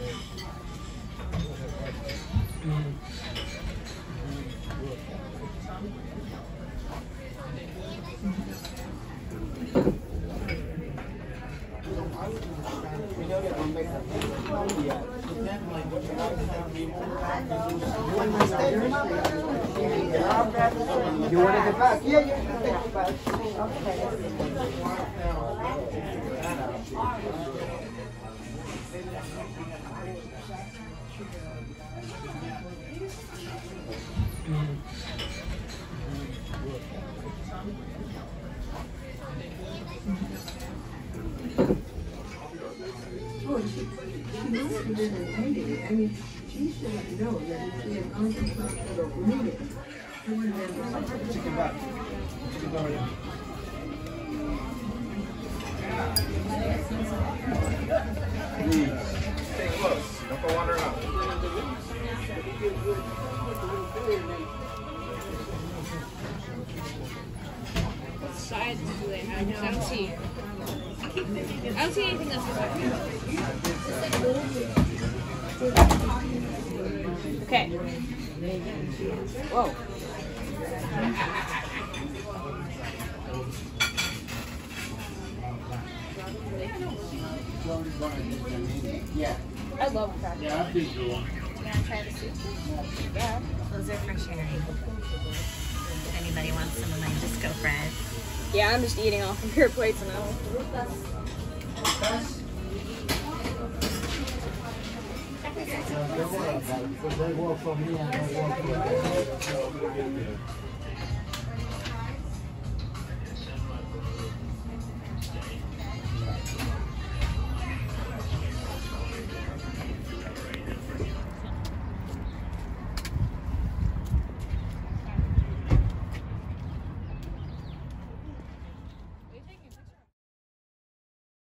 You want to get back? Yeah, you can take it back. Okay. She have. I mean, she should know that if she had gone to the hospital it would have been. Chicken back. Chicken back. Don't go have? I don't see. I don't see anything that's Okay. Whoa. Yeah. I love crackers. Yeah, I think you want. You gonna try the soup? Yeah. Those are for sharing. If anybody wants some of my disco fries. Yeah, I'm just eating off of your plates now. They work from me and I work from